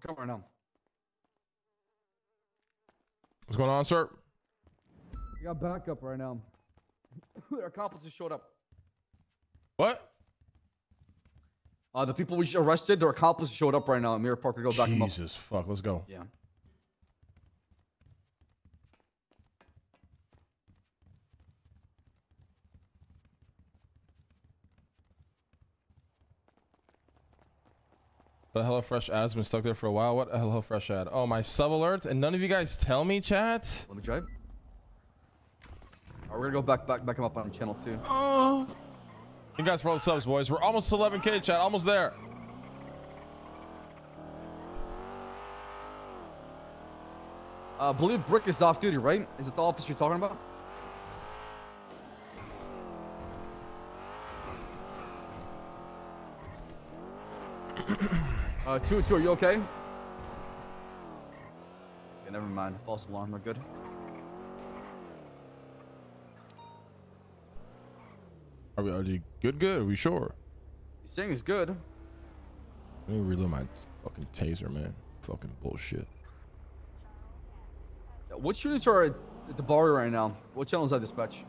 We're coming right now. What's going on, sir? We got backup right now. Their accomplices showed up. What? Uh, the people we just arrested, their accomplices showed up right now at Parker, Park go back. Jesus fuck. Let's go. Yeah. The HelloFresh ad has been stuck there for a while. What a HelloFresh ad? Oh, my sub alerts, and none of you guys tell me, chat. Let me drive. Alright, we're gonna go back, back, back them up on channel two. Oh. You guys for all the subs, boys. We're almost 11k, chat. Almost there. Uh, I believe Brick is off duty, right? Is it the office you're talking about? Uh, two, two, are you okay? Okay, never mind. False alarm, we're good. Are we, are we good? Good? Are we sure? He's saying it's good. Let me reload my fucking taser, man. Fucking bullshit. What units are at the bar right now? What channel is that dispatch?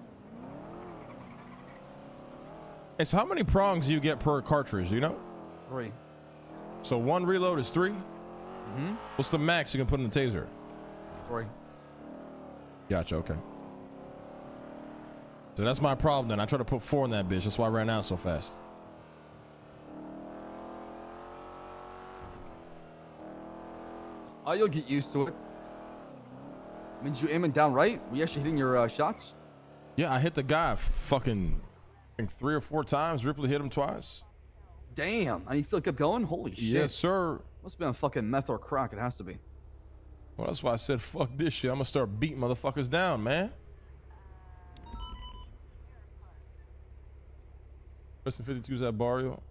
It's how many prongs do you get per cartridge? Do you know? Three. So one reload is 3 Mm-hmm. What's the max you can put in the taser? Three. Gotcha. Okay. So that's my problem. Then I try to put four in that bitch. That's why I ran out so fast. Oh, you'll get used to it. i Means you aiming down right? Were you actually hitting your uh, shots? Yeah, I hit the guy fucking three or four times. Ripley hit him twice. Damn. And he still kept going? Holy shit. Yes, sir. Must have been a fucking meth or crack. It has to be. Well, that's why I said fuck this shit. I'm gonna start beating motherfuckers down, man. Person 52's at Barrio.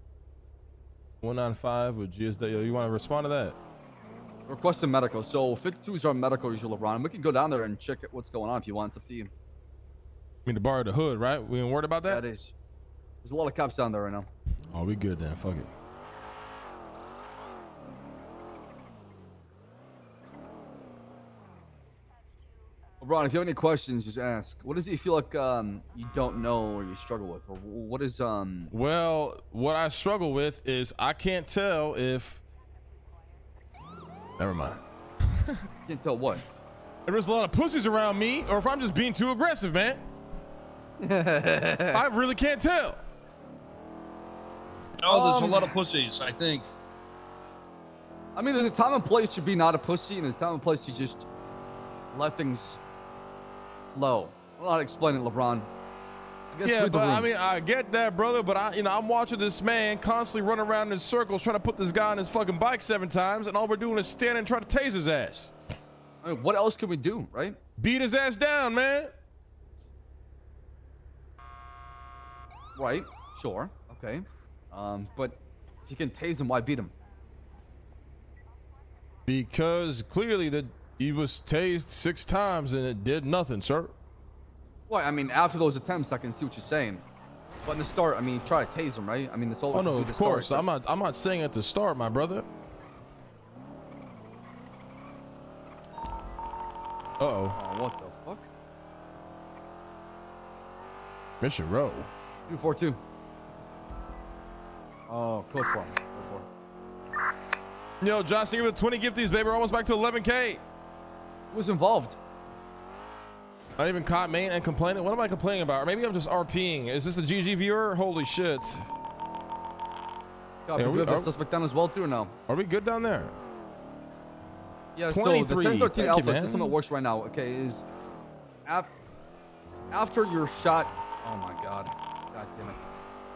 195 with GSW. You want to respond to that? Requesting medical. So 52 is our medical usually, LeBron. We can go down there and check what's going on if you want. It's up to you. I mean, to borrow the hood, right? We ain't worried about that? That is. There's a lot of cops down there right now. Oh, we good then. Fuck it. LeBron, if you have any questions, just ask. What does it feel like um, you don't know or you struggle with? Or what is um Well, what I struggle with is I can't tell if. Never mind. can't tell what? If there's a lot of pussies around me, or if I'm just being too aggressive, man. I really can't tell. Oh, there's a Um, lot of pussies, I think. I mean, there's a time and place to be not a pussy, and a time and place to just let things flow. I'm not explaining, LeBron. I guess Yeah, but I mean, I get that, brother. But I, you know, I'm watching this man constantly run around in circles trying to put this guy on his fucking bike seven times, and all we're doing is standing and trying to tase his ass, I mean, what else can we do, right? beat his ass down, man. Right. Sure. Okay. Um, but if you can tase him, why beat him? Because clearly that he was tased six times and it did nothing, sir. Well, I mean, after those attempts, I can see what you're saying. But in the start, I mean, try to tase him, right? I mean, that's all. Oh no, of to start, course. I'm not. I'm not saying at the start, my brother. Uh oh, Oh, what the fuck? Mission Row. Two four two. Oh, close for him. Code for him. Yo, Josh, thank you for the 20 gifties, baby. We're almost back to 11k. Who was involved? Not even caught main and complaining. What am I complaining about? Or maybe I'm just RPing. Is this the GG viewer? Holy shit. Got Yeah, we- are- suspect down as well too or no? Are we good down there? Yeah, so 23. the 1013 Thank you, Alpha system that works right now, okay, is af- after you're shot. Oh my god. God damn it.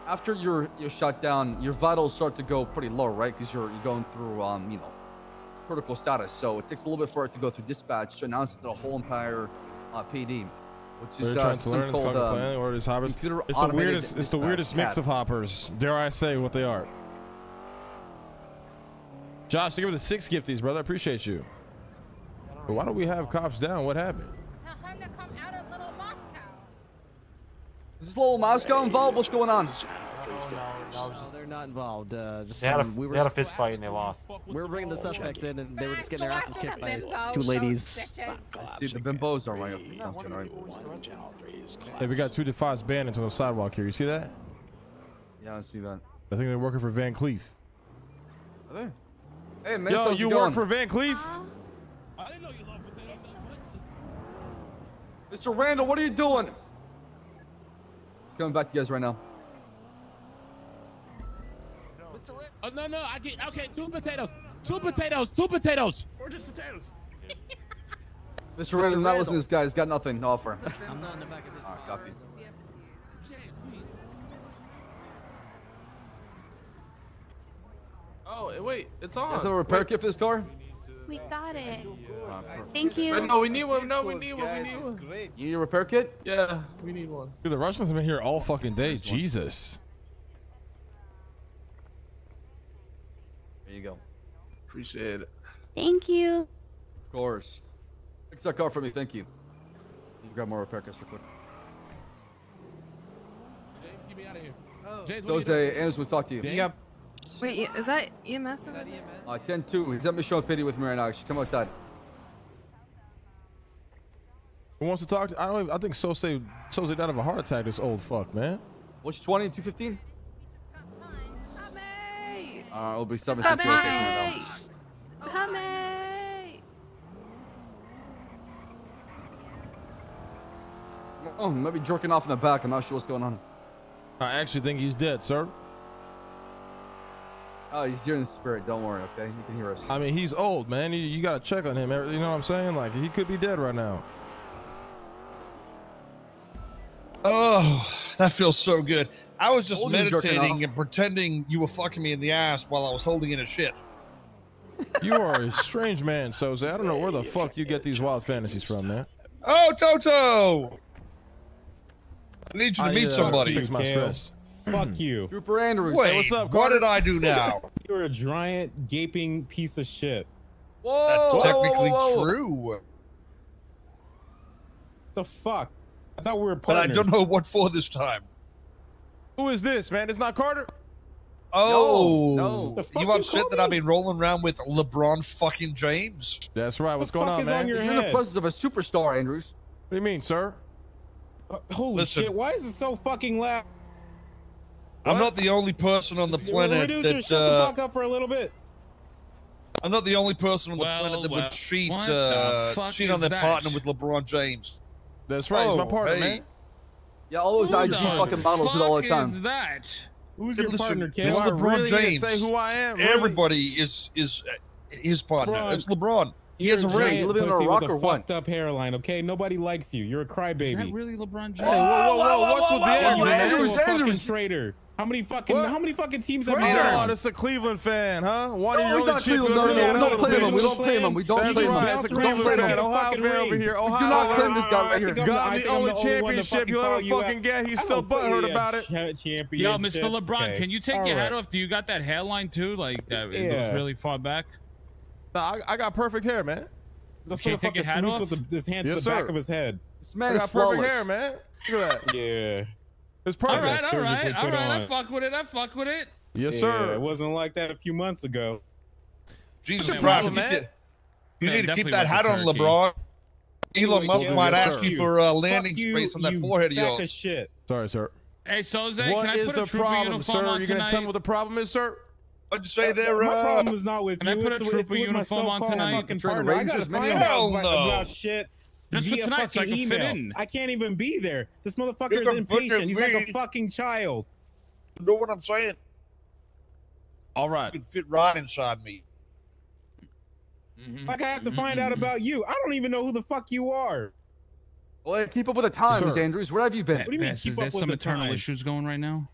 After you're you're shot down, your vitals start to go pretty low, right? Because you're you're going through um, you know, critical status. So it takes a little bit for it to go through dispatch to announce it to the whole entire uh, PD, which They're is uh, trying to learn. It's called um, complaining. Or is hoppers? computer It's the weirdest. It's the weirdest mix of hoppers. Dare I say what they are? Josh, thank you for the six gifties, brother. I appreciate you. But why don't we have cops down? What happened? Tell him to come out of Little Moscow. Is this little Moscow involved? What's going on? No, they're not involved. Uh, just They had, a, some- we were they had a fist fight and they lost. we were bringing the suspects in, and they were just getting their asses kicked by two ladies. bitches. See the bimbos are right. Sounds good, right? Hey, we got two defies bandits on the sidewalk here. You see that? Yeah, I see that. I think they're working for Van Cleef. Are they? Hey, man, Yo, how's you work for Van Cleef? I didn't know you loved Mr. Randall, what are you doing? He's coming back to you guys right now. Oh no no I get okay two potatoes two potatoes two potatoes or just potatoes. Mr. Randall, I'm not listening to this guy. He's got nothing to offer. I'm not in the back of this. Alright, ah, copy. Oh, wait, it's You guys on. have a repair Wait, kit for this car? We got it. Uh. Thank wait, you. no, we need one. No, we need one. We need one. You need a repair kit? Yeah, we need one. Dude, the Russians have been here all fucking day. Jesus. There you go. Appreciate it. Thank you. Of course. Fix that car for me, thank you. You grab more repair kits real quick. James, get me out of here. Oh, James, what are you doing? Jose, Andrews will talk to you. James? Wait, is that EMS? over that there? EMS? Uh, 10-2. He's at Michelle Pity with me right now. Come outside. Who wants to talk to? I don't. Even, I think so. Say Soze Soze died of a heart attack. This old fuck, man. What's your 20 and 215? Come here. Uh, it'll be 7 Come location right here. now. Come here. Oh, maybe jerking off in the back. I'm not sure what's going on. I actually think he's dead, sir. Oh, he's here in the spirit. Don't worry, okay? You can hear us. I mean, he's old, man. You, you gotta check on him. You know what I'm saying? Like he could be dead right now. Oh, that feels so good. I was just Told you he was jerking meditating and pretending you were fucking me in the ass while I was holding in a shit. You are a strange man, Soze. I don't know where the fuck you get these wild fantasies from, man. Oh, Toto! I need you to I, meet uh, somebody. Fix my Kael. stress. Fuck you. Trooper Andrews. Wait, what's up, what did I do now? You're a giant gaping piece of shit. Whoa, That's whoa, whoa, technically whoa, whoa. true, The fuck? I thought we were partners. but I don't know what for this time. Who is this, man? It's not Carter. Oh, no. The fuck you you upset that me? I've been rolling around with LeBron fucking James? That's right. What's the going fuck on, is man? on your You're in the presence of a superstar, Andrews. What do you mean, sir? Uh, holy Listen. shit! Why is it so fucking loud? I'm not the only person on the planet Reducer, that shut the uh, fuck up for a little bit. I'm not the only person on the Well, planet that well, would cheat what the uh, cheat on their that? partner with LeBron James. That's right. He's my Oh, partner, hey. man. Yeah, all those Who IG the fucking models do it all the fuck Is time. that? Who's Hey, your listen, partner, this Kael? is LeBron really James. say who I am? Really? Everybody is is uh, his partner. LeBron. It's LeBron. He You're has a ring. You living under a pussy rock with or what? fucked up hairline. Okay, nobody likes you. You're a crybaby. Is that really LeBron James? Hey, whoa, whoa, whoa! What's with the whoa, energy, whoa, man? Andrews, You're a fucking Andrews. traitor. How many fucking What? how many fucking teams have you Traitor. Oh, that's a Cleveland fan, huh? One of No, your he's only not Cleveland. No, no, no, we don't claim him. We don't claim him. We don't That's claim him. right. It's a Bounce Cleveland fan. Ohio fucking fan ring. over here. do not claim this guy right here. think the- Got the only championship you'll ever you fucking get. He's still butthurt about it. cha- championship. Yo, Mr. LeBron, can you take your hat off? Do you got that hairline too? Like that it goes really far back. Nah, I, I got perfect hair, man. This Can't take motherfucker your hat off? with the, his hands Yes, to the back of his head. This man got perfect hair, man. Look at that. Yeah. It's All perfect. right, all surgically right, all put right. I fuck with it. I fuck with it. Yes, Yeah, sir. it wasn't like that a few months ago. Jesus Man, Christ, problem, you, man? you Man, need to keep that hat on, LeBron. Elon Musk Yeah, might yes, ask sir. you for a landing you, space on that forehead of sack yours. Of shit. Sorry, sir. Hey, Soze, What can I is put the a trooper problem, uniform sir? on You gonna tell me what the problem is, sir? What'd you say there? My Uh, problem is not with Can I put it's, a trooper with my uniform on tonight? fucking Turn the partner. I Rangers gotta find Hell no. about shit Just via tonight, so I fucking can fit email. in. I can't even be there. This motherfucker is impatient. fucking He's like a fucking child. you know what I'm saying? All right. You right. can fit right inside me. Mhm. Like I have to find out Mhm. about you. I don't even know who the fuck you are. Well, keep up with the times, Sir. Andrews. Where have you been? What do you mean Baas, keep is up there with some the internal time? issues going right now?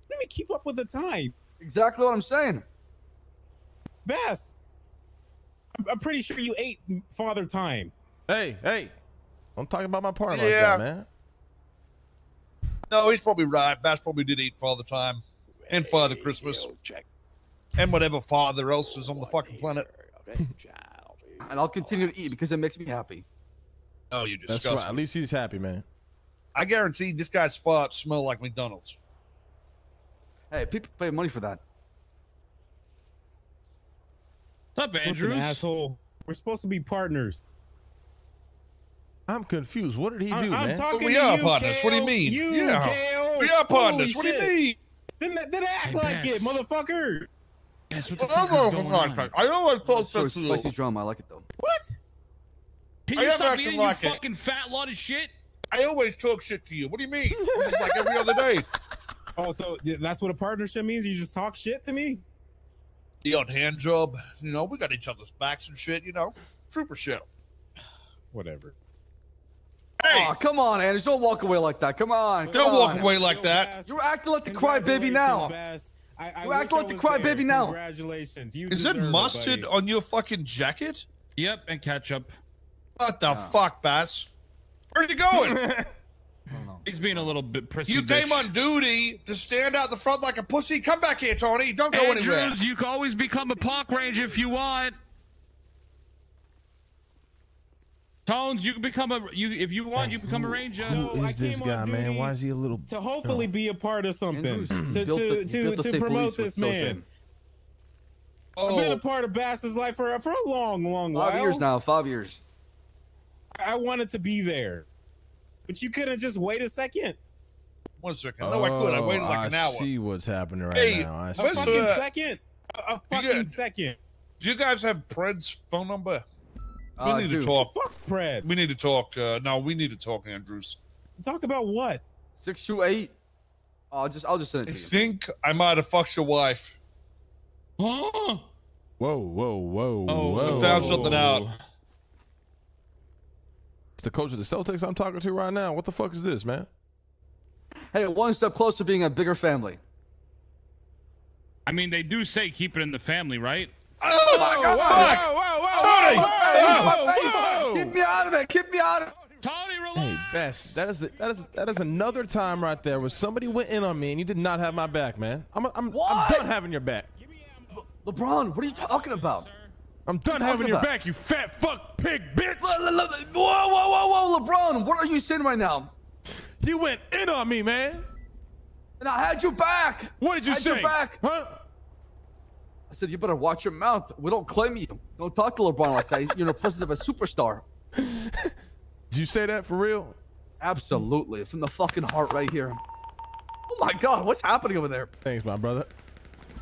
What do you mean keep up with the time? Exactly what I'm saying. Baas. I'm, I'm pretty sure you ate father time. Hey, hey. I'm talking about my partner Yeah. like that, man. No, he's probably right. Baas probably did eat Father Time and Father Christmas and whatever father else is on the fucking planet. And I'll continue to eat because it makes me happy. Oh, you That's disgusting. right. At least he's happy, man. I guarantee this guy's farts smell like McDonald's. Hey, people pay money for that. What's up, Listen, Andrews? asshole. We're supposed to be partners. I'm confused. What did he do, I, am man? talking we to are you, partners. What do you mean? You, Yeah. Kael. We are partners. Holy What do you mean? Then, then act Hey, like it, motherfucker. Yes, what the I fuck don't is know going if I'm on? I don't want to talk So to you. spicy drama. I like it though. What? Can you am stop acting eating, like you it. fucking fat lot of shit? I always talk shit to you. What do you mean? This is like every other day. Oh, so that's what a partnership means? You just talk shit to me? The odd hand job. You know, we got each other's backs and shit. You know, trooper shit. Whatever. Hey, Oh, come on, Andrews. Don't walk away like that. Come on. Come don't walk away like that. You're acting like the crybaby now. Baas. I, I You wish act like the was crybaby now. Congratulations. You Is it mustard buddy. on your fucking jacket? Yep, and ketchup. What the fuck, Baas? Where are you going? He's being a little bit prissy. you came bitch. on duty to stand out the front like a pussy. Come back here, Tony. Don't go anywhere. Andrews, you can always become a park ranger if you want. Tones, you can become a you if you want. You become a ranger. No, Who I is this guy, man? Why is he a little? To hopefully be a part of something. Andrews To, the- to, to, to promote this Soze. man. I've been Oh, a part of Baas's life for, for a long, long Five while. years now. Five years. I wanted to be there. But you couldn't just wait a second. one second. No, I could. I waited like an Oh, I hour. see what's happening right Hey, now. I A see. Where's fucking uh, second. A, a You fucking got- second. Do you guys have Pred's phone number? We Uh, need dude, to talk. Fuck Fred. We need to talk. Uh, no, we need to talk, Andrews. Talk about what? Six two eight. I'll just I'll just send I it to you. think I might have fucked your wife. Huh? Whoa, whoa, whoa, Oh, whoa! found something out. It's the coach of the Celtics I'm talking to right now. What the fuck is this, man? Hey, one step closer to being a bigger family. I mean, they do say keep it in the family, right? Oh my God! Fuck! Tony! whoa, Keep me out of it. Keep me out of. Tony, relax. Hey, Bess, that is the, that is that is another time right there where somebody went in on me and you did not have my back, man. I'm I'm, I'm done having your back. LeBron, what are you talking about? I'm done having your about? back, you fat fuck pig bitch. Whoa, whoa, whoa, whoa, LeBron, what are you saying right now? You went in on me, man. And I had you back. What did you had say? Your back. Huh? I said you better watch your mouth. We don't claim you. Don't talk to LeBron like that. You're the president of a superstar. Did you say that for real? Absolutely, from the fucking heart right here. Oh my God, what's happening over there? Thanks, my brother.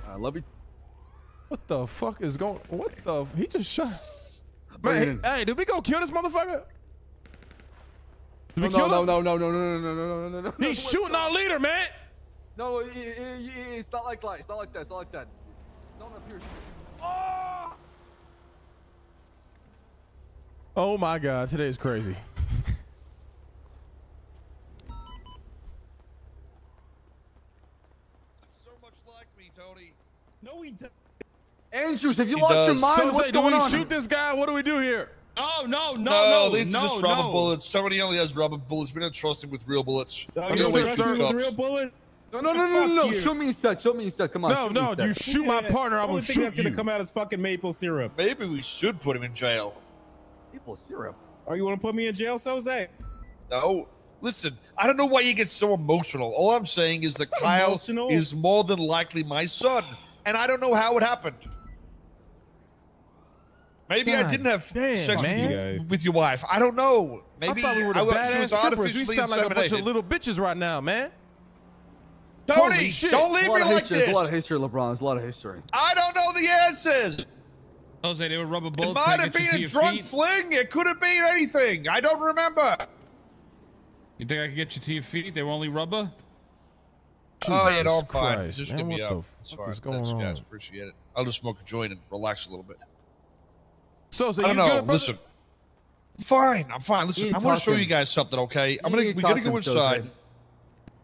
I love you. What the fuck is going? What the? He just shot. Man, hey, did we go kill this motherfucker? Did we No, kill no, him? no, no, no, no, no, no, no, no, no, no. He's shooting our leader, man. No, it, it, it, it's not like that. It's not like that. It's not like that. Don't appear. Oh! Oh my God, today is crazy. So much like me, Tony. No, we don't. Andrews, have you He lost your mind? So, What's say, do going we on? shoot this guy? What do we do here? Oh no, no, No, no, these no, are just rubber no. bullets. Tony only has rubber bullets. We don't trust him with real bullets. I'm you gonna don't wait, trust sir. with real bullet? No, no, no, no, no, no. Shoot me instead. Shoot me instead. Come on. No, shoot no, instead. you shoot my partner, I will Only thing shoot that's gonna come out is fucking maple syrup. Maybe we should put him in jail. People syrup. Or you want to put me in jail, Soze? No. Listen, I don't know why you get so emotional. All I'm saying is that not Kyle emotional. is more than likely my son, and I don't know how it happened. Maybe I didn't have damn, sex with, man. you, with your wife. I don't know. Maybe I thought we were the I badass she was strippers. We sound like a bunch of little bitches right now, man. Tony, shit. don't leave me like history. There's a lot of history, LeBron. There's a lot of history. I don't know the answers. Jose, they were rubber It might have been a your drug feet? fling. It could have been anything. I don't remember. You think I can get you to your feet? They were only rubber. oh, yeah, no, I'm fine. Christ, just man, get me what out. the It's fine. is going Thanks, on? guys. Appreciate it. I'll just smoke a joint and relax a little bit. So, so I don't know. good. Listen. Fine. I'm fine. Listen, You I want to show you guys something, okay? I'm gonna. ain't We gotta talking, go Jose. inside.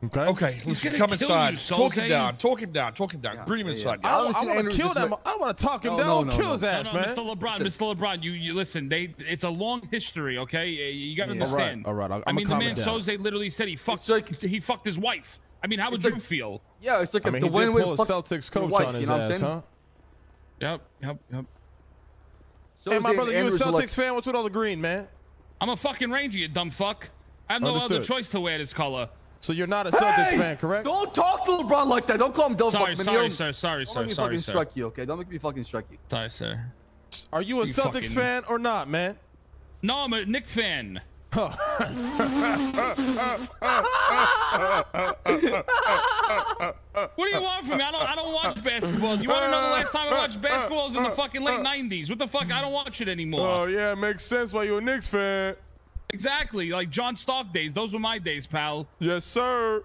Okay. Okay, listen. gonna Come inside. you, talk him down. Talk him down. Talk him down. Yeah, Bring him yeah, inside, yeah. I don't, I want to kill just them. let- I don't want to talk him No, down. no, no, kill no. his ass, no, man. Mr. LeBron, Mr. LeBron, you, you listen. They, it's a long history, okay? You got to Yeah. understand. All right, all right, I I'ma mean, the man it. Soze literally said he fucked. like- he fucked his wife. I mean, how would It's you feel? Yeah, it's like I if mean, the win pull would a fuck Celtics your coach wife, on you his know ass, huh? Yep, yep, yep. So Hey, my brother, you a Celtics like- fan? What's with all the green, man? I'm a fucking ranger, you dumb fuck. I have no other choice to wear this color. So you're not a Celtics Hey! fan, correct? Don't talk to LeBron like that. Don't call him Del Sorry, fuck sorry, Minion. sir. Sorry, Don't sir. make me Sorry, fucking sir. strike you, okay? Don't make me fucking strike you. Sorry, sir. Are you a You Celtics fucking- fan or not, man? No, I'm a Knick fan. What do you want from me? I don't. I don't watch basketball. You want to know the last time I watched basketball was in the fucking late '90s. What the fuck? I don't watch it anymore. Oh yeah, it makes sense why you're a Knicks fan. Exactly, like John Starks days. Those were my days, pal. Yes, sir.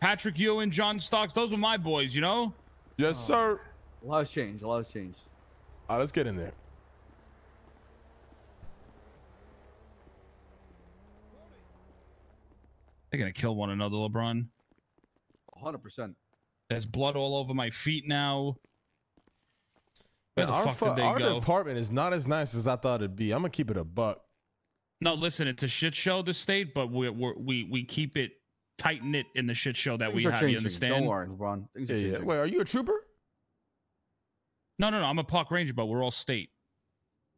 Patrick Ewing, John Starks. Those were my boys. You know. Yes, oh. sir. A lot has changed. A lot has changed. All right, let's get in there. They're gonna kill one another, LeBron. 100%. There's blood all over my feet now. Where Man, the our fuck did they our go? department is not as nice as I thought it'd be. I'm gonna keep it a buck. No, listen, it's a shit show. The state, but we we we we keep it tight knit in the shit show that Things we are have. changing. You understand? Don't worry, LeBron. Things Yeah, are yeah. changing. Wait, are you a trooper? No, no, no. I'm a park ranger, but we're all state.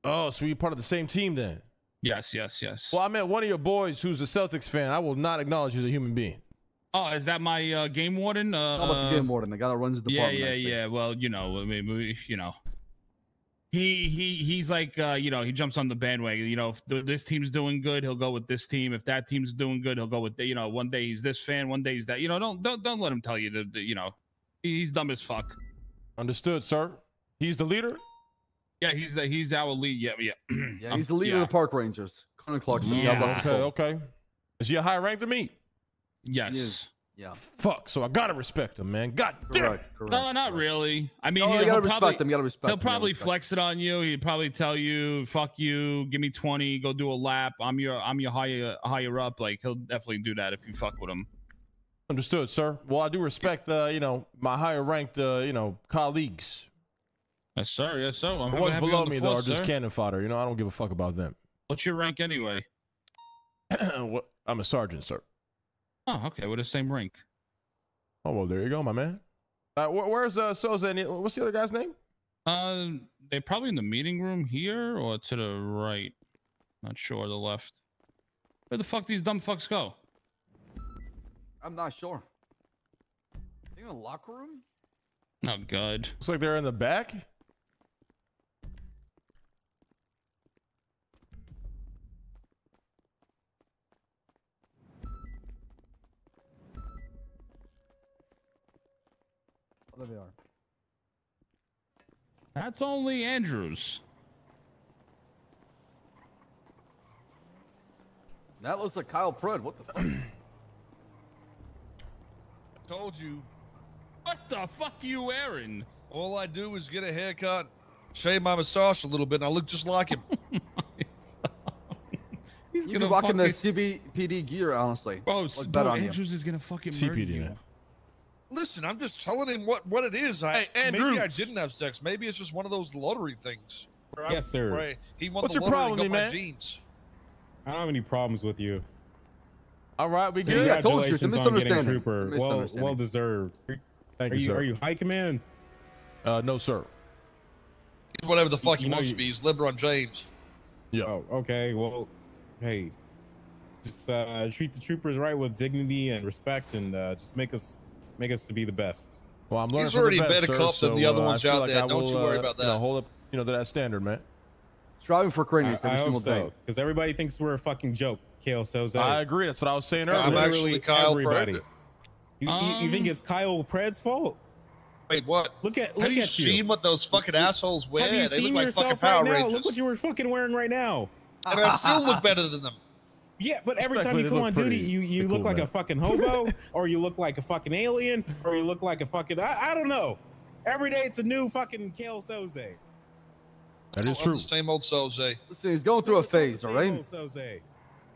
Oh, so you're part of the same team then? Yes, yes, yes. Well, I met one of your boys who's a Celtics fan. I will not acknowledge you as a human being. Oh, is that my uh, game warden? Uh, How about the game warden, the guy that runs the Yeah, department? yeah, actually? yeah. Well, you know, I mean, we, you know, he he he's like, uh, you know, he jumps on the bandwagon. You know, if th- this team's doing good, he'll go with this team. If that team's doing good, he'll go with, the, you know, one day he's this fan, one day he's that. You know, don't don't don't let him tell you that. that, You know, he's dumb as fuck. Understood, sir. He's the leader. Yeah, he's the, he's our lead. Yeah, yeah. Yeah, he's the leader yeah. of the park rangers. Conan Clarkson. Yeah. God bless his Okay, okay. Is he a higher rank than me? Yes. Is. Yeah, Fuck. So I gotta respect him, man. God damn. correct, correct. No, not really. I mean, No, he'll, you gotta he'll respect probably, him. You gotta respect He'll him. Probably respect flex it on you. He'd probably tell you, "Fuck you, give me twenty, go do a lap. I'm your, I'm your higher, higher up." Like he'll definitely do that if you fuck with him. Understood, sir. Well, I do respect, uh, you know, my higher ranked, uh, you know, colleagues. Yes, sir. Yes, sir. I'm The ones to have you below on the me, though, are force, just cannon fodder. You know, I don't give a fuck about them. What's your rank anyway? What- I'm a sergeant, sir. Oh, okay. We're the same rank. Oh, well, there you go, my man. Uh, wh- where's uh, Souza? and- What's the other guy's name? Uh, they're probably in the meeting room here or to the right. Not sure. The left. Where the fuck these dumb fucks go? I'm not sure. You in the locker room? Oh good. Looks like they're in the back. There they are. That's only Andrews. That looks like Kyle Pred. What the fuck? I Told you. What the fuck are you wearing? All I do is get a haircut, shave my mustache a little bit, and I look just like him. He's you be gonna rocking the fucking- CBPD gear, honestly. Bro, Look bro better on you. Andrews is gonna fucking murder CPD, you. Man. Listen, I'm just telling him what, what it is. I, Hey, maybe I didn't have sex. Maybe it's just one of those lottery things. where I'm- Yes, sir. where he won What's the your lottery problem and got with me, my man? jeans. I don't have any problems with you. All right, we Yeah, good. yeah. I told you, Congratulations on getting misunderstanding. trooper. Well, well deserved. Thank Are you, you sir. are you high command? Uh, no, sir. Whatever the fuck You he know wants you- to be. He's LeBron James. Yeah. Oh, okay. Well, hey, just uh, treat the troopers right with dignity and respect, and uh, just make us make us to be the best. Well, I'm learning He's from already the a best, better sir, cop than so, the other uh, I ones feel out like there. I Don't will, you worry uh, about You know, hold up, you know, to that standard, man. Striving for greatness I, I every hope single so, day. because everybody thinks we're a fucking joke. Kael Soze. I agree. That's what I was saying earlier. I'm earlier. actually Literally Kyle everybody. Pred. You, you, you think Um, it's Kyle Pred's fault? Wait, what? Look at Have look you at seen you. what those fucking assholes wear? Have you they seen look like fucking yourself Power right now? Rangers. Look what you were fucking wearing right now. and I still look better than them. Yeah, but every time you they come on duty, you, you look cool, like man. a fucking hobo, or you look like a fucking alien, or you look like a fucking I, I don't know. Every day it's a new fucking Kael Soze. That is I'm true. same old Soze. Listen, he's going through a It's not the phase, all right? same old Soze.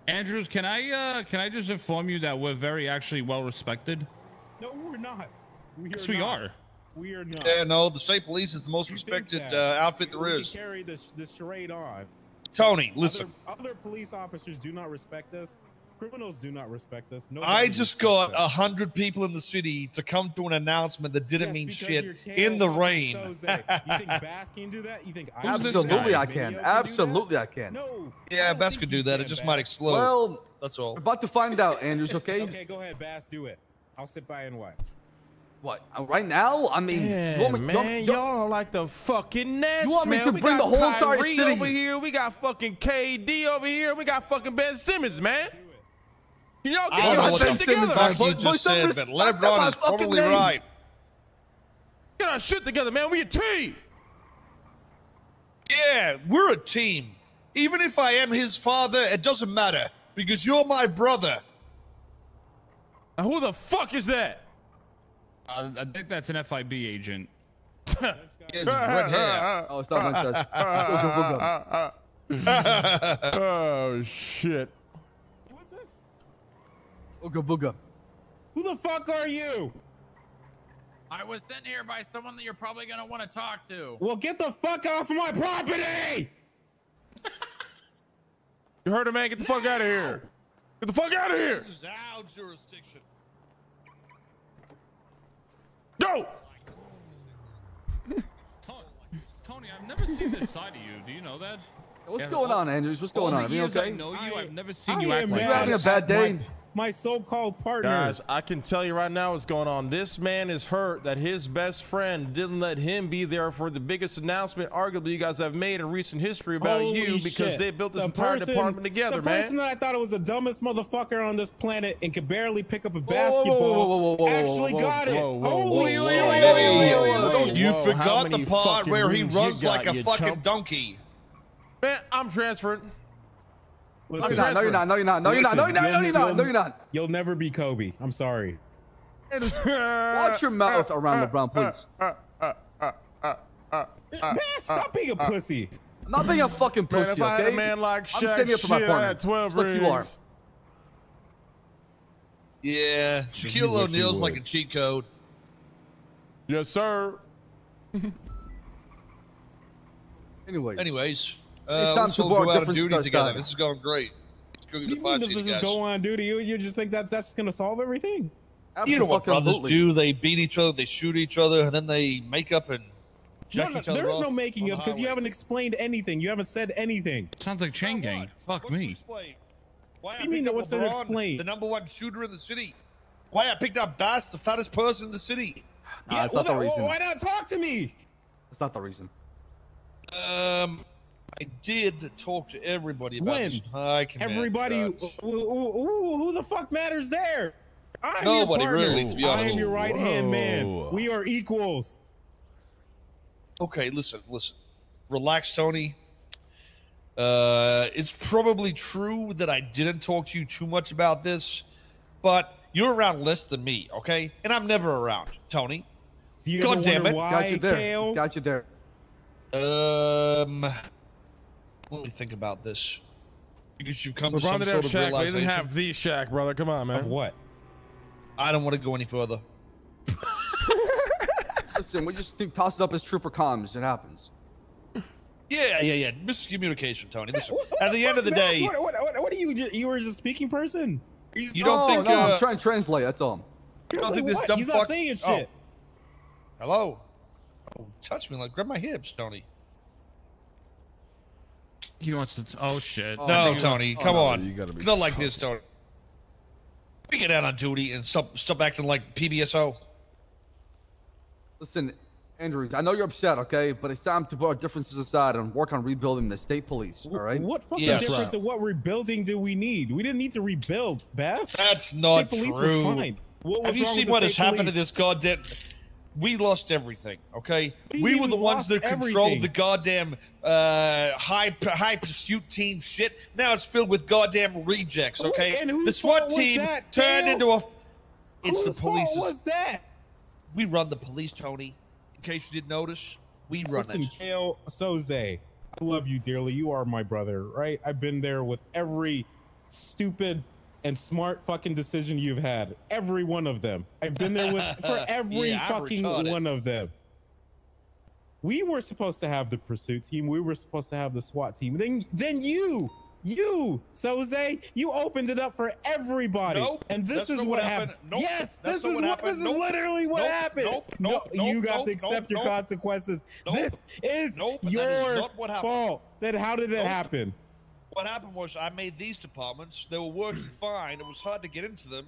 Andrews, can I uh can I just inform you that we're very actually well respected? No, we're not. We Yes, are we not. are. We are not. Yeah, no, the state police is the most You respected uh, outfit We- there we is. carry this this charade on. Tony, listen. Other, other police officers do not respect us. Criminals do not respect us. No I just got a hundred people in the city to come to an announcement that didn't Yes, mean shit in the rain. You think Baas can do that? You think I can? Absolutely, I can. Absolutely, I can. No. Yeah, Baas could do that. It just Baas. might explode. Well, That's all. about to find out, Andrews. Okay. Okay, go ahead, Baas. Do it. I'll sit by and watch. What? uh, Right now? I mean, Yeah, you want me, you want- man, you- y'all are like the fucking Nets, You want me man. to we bring got the whole entire city? over here. We got fucking KD over here. We got fucking Ben Simmons, man. Can y'all get don't know your what shit together? fuck you Boy, boy, just said, some but LeBron is probably name. right. Get our shit together, man. We a team. Yeah, we're a team. Even if I am his father, it doesn't matter because you're my brother. Now, who the fuck is that? Uh, I think that's an FIB agent. He has red hair. Oh, it's not Princess. Ooga booga. oh shit. What's this? Ooga booga. Who the fuck are you? I was sent here by someone that you're probably gonna want to talk to. Well, get the fuck off of my property! You heard him, man. Get the fuck out of here. Get the fuck out of here. This is our jurisdiction. Go. Tony, Tony, I've never seen this side of you. Do you know that? What's Yeah, going on, Andrews? What's going on? Are you years I know you. I- I've never seen I you act am like You having a bad day? My, my so-called partner. Guys, I can tell you right now what's going on. This man is hurt that his best friend didn't let him be there for the biggest announcement, arguably, you guys have made in recent history about Holy you because shit. they built this The entire person- department together, the man. person that I thought was the dumbest motherfucker on this planet and could barely pick up a basketball actually got it. you forgot the part where he runs like a fucking donkey. Man, I'm transferred. No, Listen, you're not. No, you're not. No, you're not. No, you're not. No, you're not. No, you're not. No, you're not. You'll never be Kobe. I'm sorry. Andrews, Watch your mouth around LeBron, please. Man, stop being a pussy. I'm not being a fucking Man, pussy, if I had okay? a man like I'm Shaq, standing up for my shit, I partner. had 12 Look, you are. rings. Yeah, you Shaquille wish you O'Neal's like a would. cheat code. Yes, sir. Anyways. Anyways, uh, It's time let's to all put our go out on duty together. aside. This is going great. Let's go What get the you mean does this guys. just go on duty? You, you just think that that's gonna solve everything? You know what brothers Absolutely. do? They beat each other, they shoot each other, and then they make up and No, jack no, each other there is no making up because you haven't explained anything. You haven't said anything. Sounds like chain Now gang. what? Fuck What's me. explain? Why What I do you mean picked up what's there to LeBron, explain? The number one shooter in the city. Why I picked up Baas, the fattest person in the city. Nah, that's well, not the then, reason. Why not talk to me? That's not the reason. Um, I did talk to everybody about When? this high command Everybody, who, shots. the fuck matters there? I'm Nobody your partner. really, to be I am your right hand man. We are equals. Okay, listen, listen. Relax, Tony. Uh, it's probably true that I didn't talk to you too much about this, but you're around less than me, okay? And I'm never around, Tony. Do you God damn it. why, Got you there. Kael? Got you there. Um, let me think about this. Because you've come to LeBron some didn't have sort of Shaq. They realization. didn't have the Shaq, brother. Come on, man. Of what? I don't want to go any further. Listen, we just think, toss it up as trooper comms. It happens. Yeah, yeah, yeah. Miscommunication, Tony. Listen, What at the end of the fuck, day, what, what, what, what are you? Just, you were just a speaking person. He's, You don't no, think, No, uh, I'm trying to translate. That's all. I don't think this what? dumb He's fuck? not saying Oh, shit. hello. Oh, touch me like grab my hips, Tony. He wants to. Oh shit. Oh, No, I think it Tony, was- come oh, no, on. you gotta be Not like this, Tony. We get out on duty and stop stop acting like PBSO. Listen, Andrews, I know you're upset, okay? But it's time to put our differences aside and work on rebuilding the state police, all right? What fucking Yes. difference in what rebuilding do we need? We didn't need to rebuild, Baas. That's not State police true. Was fine. What was Have you seen what has state happened to this goddamn? We lost everything. Okay, we were the ones that controlled everything? the goddamn uh, high high pursuit team shit. Now it's filled with goddamn rejects. Okay, the SWAT team that, turned Dale? into a. f- It's Whose the police. fault was that? We run the police, Tony. In case you didn't notice, we run Listen, it. Kael Soze, I love you dearly. You are my brother, right? I've been there with every stupid and smart fucking decision you've had. Every one of them. I've been there with for every Yeah, fucking one of them. We were supposed to have the pursuit team. We were supposed to have the SWAT team. Then, then you You, Soze, you opened it up for everybody. Nope, and this that's is what what happened. happened. Nope, yes, that's this is what happened. this is Nope, literally what nope, happened. nope, No, nope, you got nope, to accept nope, your consequences. Nope. This is Nope, that is your not what happened. fault. Then how did it Nope. happen? What happened was I made these departments. They were working fine. It was hard to get into them.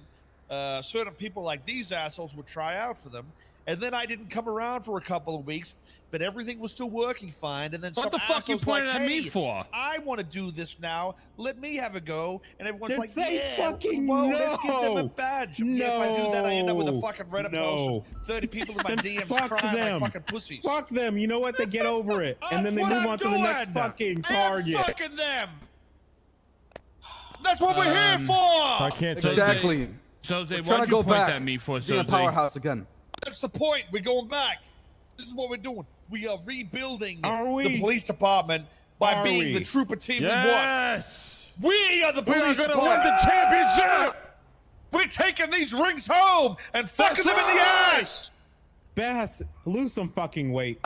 Uh, certain people like these assholes would try out for them. And then I didn't come around for a couple of weeks, but everything was still working fine. And then What some the fuck you assholes like, at me "Hey, for?" I want to do this now. Let me have a go. And everyone's Then like, say yeah, fucking well, let's give them a no. badge. Yeah, if I do that, I end up with a No. fucking Reddit No. 30 people in my DMs fuck crying them. like fucking pussies. Fuck them. You know what? They get over it, and then they move what on to the next doing. fucking target. fucking them. That's what we're here Um, for. I can't tell. Exactly. So, We're Zay, trying why'd to go point back. at me for? Being a powerhouse again. That's the point. We're going back. This is what we're doing. We are rebuilding Are we? the police department by Are being we? the trooper team Yes. we want. We are the We are police gonna win department. the championship. We're taking these rings home and fucking That's them in the ass. Baas, lose some fucking weight.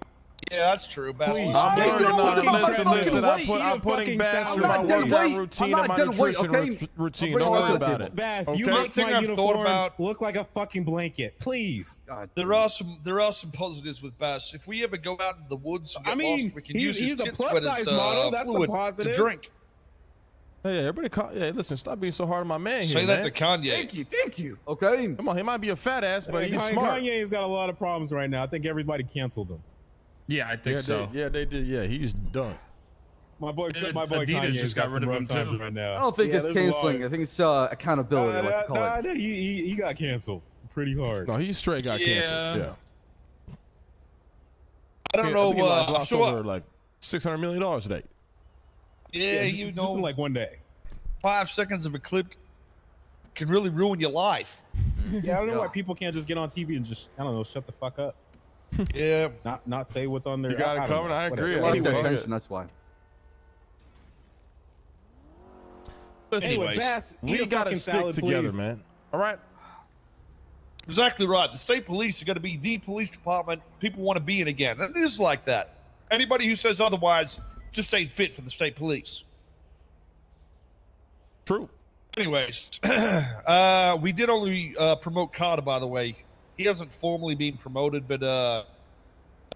Yeah, that's true. Baas. Please. I'm learning a on listen, listen. I'm, put, I'm putting fucking bass salad. through my I'm workout weight. routine and my not done weight, nutrition okay? ru- routine. Don't worry about it. Baas, you Okay. make Thing my I've thought uniform about- look like a fucking blanket. Please. God. There are some there are some positives with Baas. If we ever go out in the woods and get I mean, lost, we can he's- use his he's a plus sweaters size uh, model. That's a positive. to drink. Hey, everybody, call, hey, listen, stop being so hard on my man here, Say that man. to Kanye. Thank you. Thank you. Okay. Come on, he might be a fat ass, but Hey, he's Kanye, smart. Kanye's got a lot of problems right now. I think everybody canceled him. Yeah, I think yeah, so. they, yeah, they did. Yeah, he's done. My boy, And my boy Adidas Kanye's just got, got rid of him, too. right now. I don't think Yeah, it's there's a lot. canceling. I think it's uh, accountability. Nah, what nah, call nah, it. nah, he, he, he got canceled pretty hard. No, he straight got Yeah. canceled. Yeah. I don't know. think he uh, lost so, over like six hundred million dollars today. yeah, just, you know, in like one day. five seconds of a clip can really ruin your life. Yeah, I don't know Yeah. why people can't just get on TV and just I don't know, shut the fuck up, Yeah. not not say what's on there. You got it I don't covered. know, I agree. A lot of Anyway. good attention. That's why. Listen, Anyway, Anyways, Baas, we gotta stick salad, together, please. man. All right. Exactly right. The state police are going to be the police department people want to be in again. And it is like that. Anybody who says otherwise just ain't fit for the state police. True. Anyways, uh, we did only uh, promote Carter, by the way. He hasn't formally been promoted, but uh,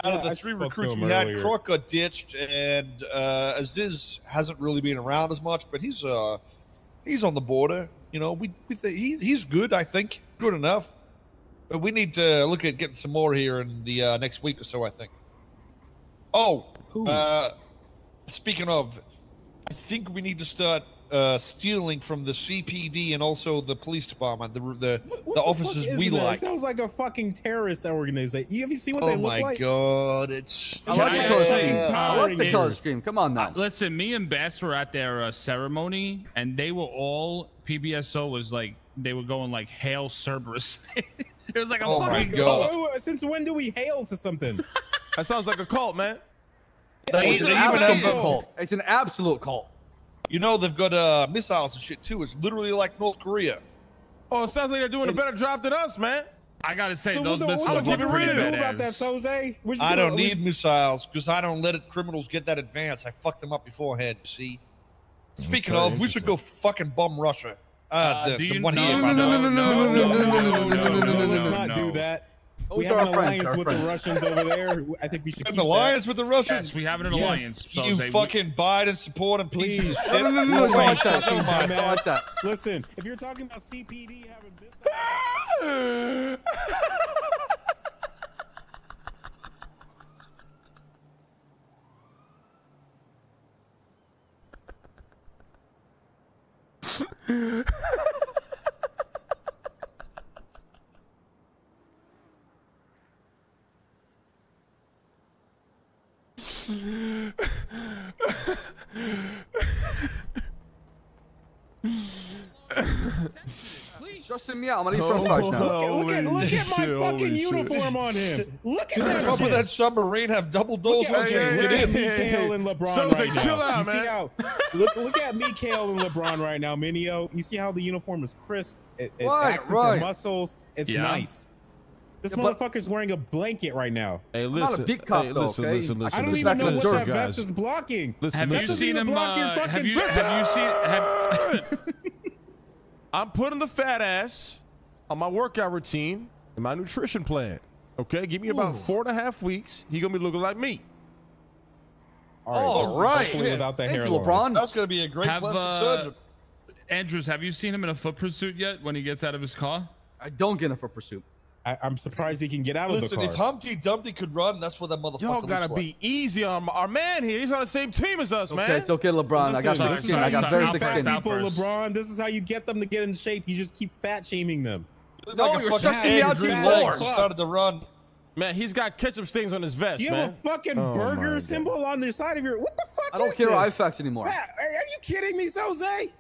out Yeah, of the I three recruits we had, earlier. Croc got ditched, and uh, Aziz hasn't really been around as much, but he's uh, he's on the border. You know, we, we th- he, he's good, I think, good enough. But we need to look at getting some more here in the uh, next week or so, I think. Oh, uh, speaking of, I think we need to start uh, stealing from the CPD and also the police department, the the, What the officers is we that? like. It sounds like a fucking terrorist organization. You have you seen what Oh they look like? Oh my god, it's I like the color scheme. yeah. I like the color it- scheme. Come on now. Listen, me and Baas were at their uh, ceremony, and they were all PBSO was like they were going like hail Cerberus. it was like a Oh my fucking God. Oh, Since when do we hail to something? That sounds like a cult, man. They, It's they an even absolute cult. It's an absolute cult. You know, they've got uh, missiles and shit too. It's literally like North Korea. Oh, it sounds like they're doing a better job than us, man. I gotta say, So those the, missiles what the look fuck are pretty gonna do about that, badass. Soze? I gonna- don't need just- missiles because I don't let it, criminals get that advance. I fuck them up beforehand. See. Speaking Okay, of, we should go fucking bomb Russia. Uh, Uh, the, do the you one no, here, no, by the no, way. no, no, No, no, no, no, no, no, no, no, no, Let's no, not no. do that. We have are an friends, alliance with friends. the Russians over there. I think we should An keep alliance with the Russians. Yes, we have an Yes. alliance. So you they- fucking Biden supporting pieces of Please. shit. No, no, no, no, Oh, don't wait, like that. never Don't mind. Don't like that. that. Listen, if you're talking about CPD having missiles, Stressing me out. I'm gonna eat French fries now. look at look at my shit, holy fucking shit. uniform on him. Look at the that top of that submarine have double doors Look on at, you? look at in. Mikael and LeBron So right they chill now. out, you see how look look at Mikael and LeBron right now, Mineo. You see how the uniform is crisp. It, it Right, accents right. your muscles. It's Yeah. nice. This Yeah, motherfucker's wearing a blanket right now. Hey, not a listen. cop, hey, though, listen, okay? listen, listen, I don't listen, even know what that guys. vest is blocking. Listen, Have That you seen him? block your Uh, fucking have you dress. have you seen have, I'm putting the fat ass on my workout routine and my nutrition plan. Okay, give me about four and a half weeks. He gonna be looking like me. All right. Hopefully without the Thank hair. you, LeBron. That's going to be a great have plastic uh, surgeon. Andrews? Have you seen him in a foot pursuit yet? When he gets out of his car? I don't get it for pursuit. I, I'm surprised he can get out of the car. Listen, if. Humpty Dumpty could run, that's what that motherfucker Y'all gotta like. be easy on our man here. He's on the same team as us, Okay, man. it's okay, LeBron. I got Listen, thick this is skin. how I got you very thick skin. people, LeBron. This is how you get them to get in shape. You just keep fat shaming them. You look No, like a you're fucking stressing me out Andrew Legs started to run. Man, he's got ketchup stains on his vest, Do you man. have a fucking Oh burger symbol on the side of your? What the fuck? I don't is care this? IFAX anymore. Pat, Are, are you kidding me, Jose?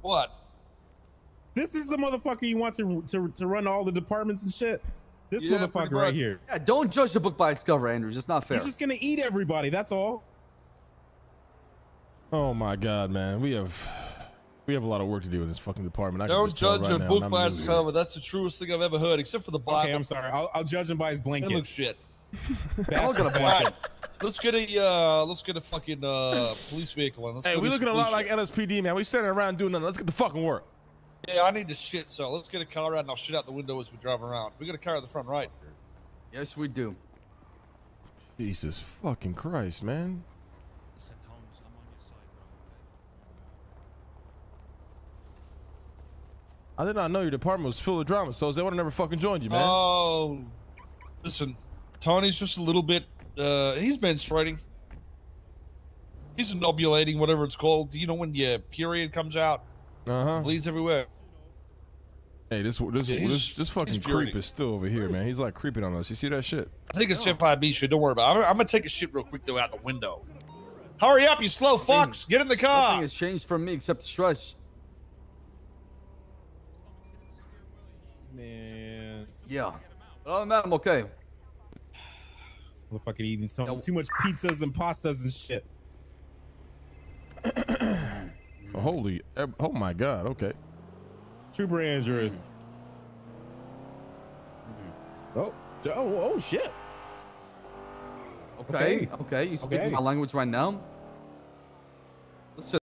What? This is the motherfucker you want to to, to run all the departments and shit. This Yeah, motherfucker right here. Yeah, don't judge the book by its cover, Andrews. It's not fair. He's just gonna eat everybody. That's all. Oh my God, man. We have we have a lot of work to do in this fucking department. I Don't judge right a now, book by its cover. That's the truest thing I've ever heard, except for the Bible. Okay, I'm sorry. I'll, I'll judge him by his It blanket. looks shit. That's gonna the All let's get a uh, let's get a fucking uh, police vehicle. And let's Hey, we do looking a some lot like LSPD, man. We standing around doing nothing. Let's get the fucking work. Shit. Yeah, I need to shit. So let's get a car out and I'll shit out the window as we drive around. We got a car at the front, right? Yes, we do. Jesus fucking Christ, man. I did not know your department was full of drama, so they would have never fucking joined you, man. Oh, listen, Tony's just a little bit. Uh, he's menstruating. He's ovulating, whatever it's called. You know when your period comes out, Uh huh. bleeds everywhere. Hey, this this Yeah, this, this fucking creep is still over here, man. He's like creeping on us. You see that shit? I think it's FIB shit. Don't worry about it. I'm, I'm gonna take a shit real quick though out the window. Hurry up, you slow fucks! Get in the car. Nothing has changed for me except stress. Man, Yeah. But other than that, I'm okay. motherfucker eating so too much pizzas and pastas and shit. Oh, holy, oh my God. Okay. Super Andrews. Mm-hmm. Oh, oh, oh, shit. Okay. Okay. Okay. You speaking Okay. my language right now?